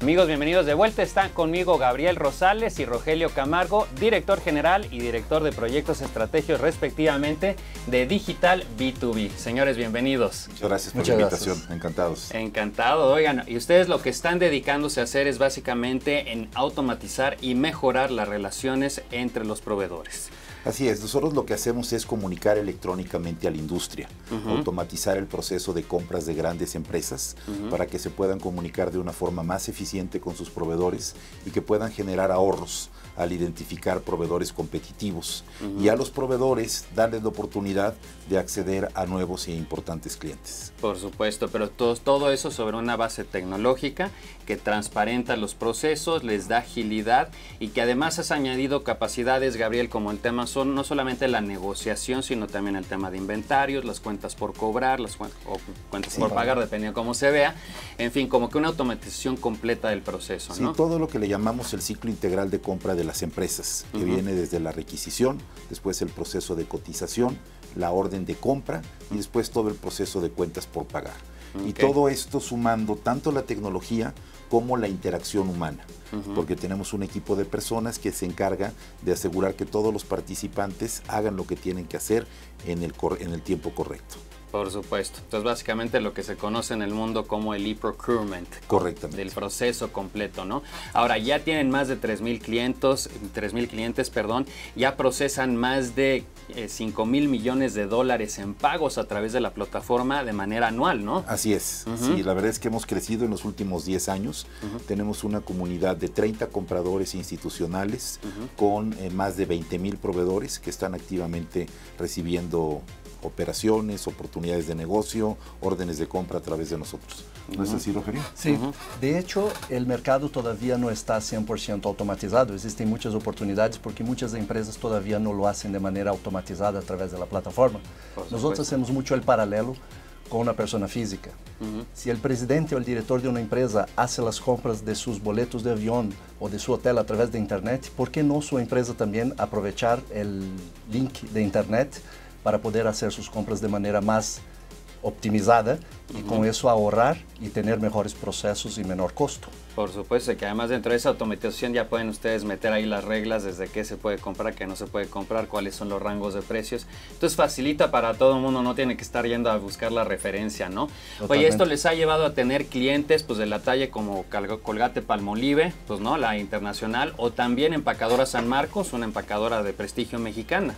Amigos, bienvenidos de vuelta. Están conmigo Gabriel Rosales y Rogelio Camargo, director general y director de proyectos estratégicos respectivamente de Digital B2B. Señores, bienvenidos. Muchas gracias por la invitación, encantados. Encantado, oigan, y ustedes lo que están dedicándose a hacer es básicamente en automatizar y mejorar las relaciones entre los proveedores. Así es, nosotros lo que hacemos es comunicar electrónicamente a la industria, automatizar el proceso de compras de grandes empresas para que se puedan comunicar de una forma más eficiente con sus proveedores y que puedan generar ahorros al identificar proveedores competitivos. Y a los proveedores darles la oportunidad de acceder a nuevos e importantes clientes. Por supuesto, pero todo, todo eso sobre una base tecnológica que transparenta los procesos, les da agilidad y que además has añadido capacidades, Gabriel, como el tema son no solamente la negociación, sino también el tema de inventarios, las cuentas por cobrar, las cuentas por pagar, dependiendo de cómo se vea. En fin, como que una automatización completa del proceso. Sí, todo lo que le llamamos el ciclo integral de compra de las empresas, que viene desde la requisición, después el proceso de cotización, la orden de compra y después todo el proceso de cuentas por pagar. Y todo esto sumando tanto la tecnología como la interacción humana, porque tenemos un equipo de personas que se encarga de asegurar que todos los participantes hagan lo que tienen que hacer en el, en el tiempo correcto. Por supuesto. Entonces, básicamente lo que se conoce en el mundo como el e-procurement. Correctamente. Del proceso completo, ¿no? Ahora, ya tienen más de 3.000 clientes, 3.000 clientes, perdón, ya procesan más de eh, 5 mil millones de dólares en pagos a través de la plataforma de manera anual, ¿no? Así es. Sí, la verdad es que hemos crecido en los últimos 10 años. Tenemos una comunidad de 30 compradores institucionales con eh, más de 20 mil proveedores que están activamente recibiendo operaciones, oportunidades de negocio, órdenes de compra a través de nosotros. ¿No es así, Rogelio? Sí, de hecho el mercado todavía no está 100% automatizado, existen muchas oportunidades porque muchas empresas todavía no lo hacen de manera automatizada a través de la plataforma. Nosotros hacemos mucho el paralelo con una persona física. Si el presidente o el director de una empresa hace las compras de sus boletos de avión o de su hotel a través de Internet, ¿por qué no su empresa también aprovechar el link de Internet para poder hacer sus compras de manera más optimizada y con eso ahorrar y tener mejores procesos y menor costo. Por supuesto, que además dentro de esa automatización ya pueden ustedes meter ahí las reglas desde qué se puede comprar, qué no se puede comprar, cuáles son los rangos de precios. Entonces facilita para todo el mundo, no tiene que estar yendo a buscar la referencia, ¿no? Oye, esto les ha llevado a tener clientes pues de la talla como Colgate Palmolive, pues no, la internacional, o también Empacadora San Marcos, una empacadora de prestigio mexicana.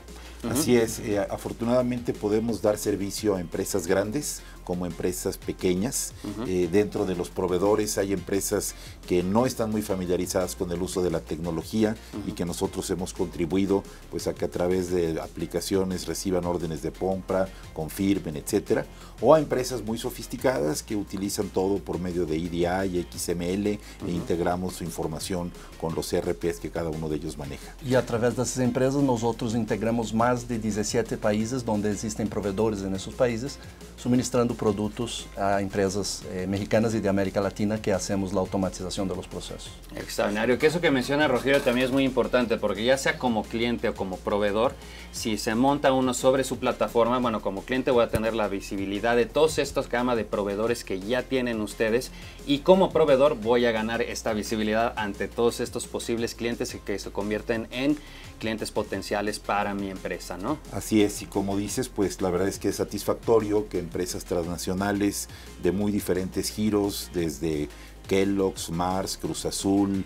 Así es, eh, afortunadamente podemos dar servicio a empresas grandes como empresas pequeñas. Eh, dentro de los proveedores hay empresas que no están muy familiarizadas con el uso de la tecnología y que nosotros hemos contribuido pues a que a través de aplicaciones reciban órdenes de compra, confirmen, etcétera. O a empresas muy sofisticadas que utilizan todo por medio de EDI y XML e integramos su información con los ERPs que cada uno de ellos maneja. Y a través de esas empresas nosotros integramos más de 17 países donde existen proveedores en esos países suministrando produtos a empresas eh, mexicanas y de América Latina que hacemos la automatización de los procesos. Extraordinario, que eso que menciona Rogelio también es muy importante porque ya sea como cliente o como proveedor, si se monta uno sobre su plataforma, bueno, como cliente voy a tener la visibilidad de todos estos gama de proveedores que ya tienen ustedes y como proveedor voy a ganar esta visibilidad ante todos estos posibles clientes que se convierten en clientes potenciales para mi empresa, ¿no? Así es, y como dices, pues la verdad es que es satisfactorio que empresas transnacionales de muy diferentes giros, desde Kellogg's, Mars, Cruz Azul,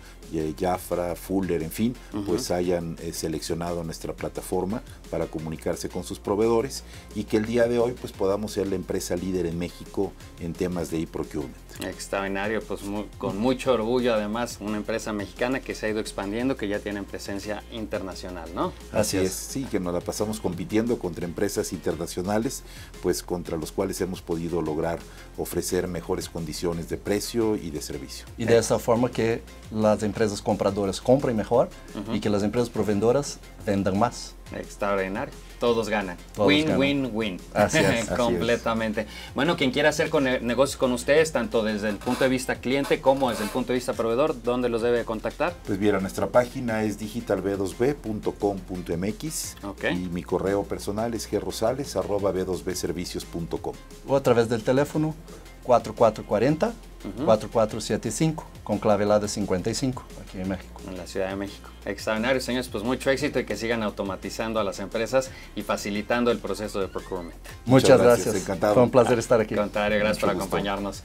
Jafra, Fuller, en fin, pues hayan eh, seleccionado nuestra plataforma para comunicarse con sus proveedores y que el día de hoy pues podamos ser la empresa líder en México en temas de e-procurement. Extraordinario, pues con mucho orgullo además una empresa mexicana que se ha ido expandiendo, que ya tiene presencia internacional, ¿no? Así es, sí, que nos la pasamos compitiendo contra empresas internacionales, pues contra los cuales hemos podido lograr ofrecer mejores condiciones de precio y de servicio. Y de esa forma que las empresas compradoras compren mejor y que las empresas proveedoras vendan más. Extraordinario. Todos ganan. win, win, win. Así es. Completamente. Bueno, quien quiera hacer con negocios con ustedes, tanto desde el punto de vista cliente como desde el punto de vista proveedor, ¿dónde los debe contactar? Pues mira, nuestra página es digitalb2b.com.mx y mi correo personal es grosales.b2bservicios.com. O a través del teléfono 4440 4475 con clavelada 55 aquí en México. En la Ciudad de México. Extraordinario, señores. Pues mucho éxito y que sigan automatizando a las empresas y facilitando el proceso de procurement. Muchas, gracias. Encantado. Fue un placer estar aquí. Contrario, gracias por acompañarnos.